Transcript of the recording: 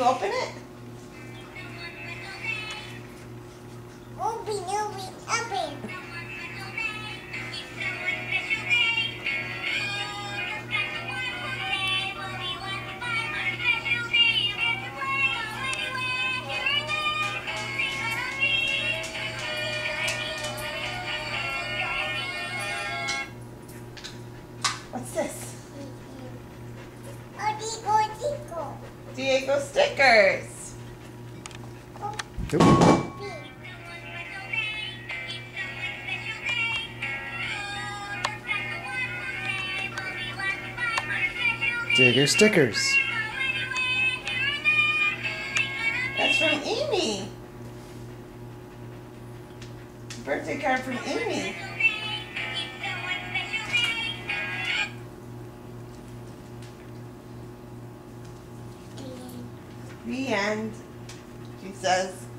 you open it? Open, open, open. What's this? Diego stickers. Oop. Digger stickers. That's from Amy. Birthday card from Amy. The end. She says.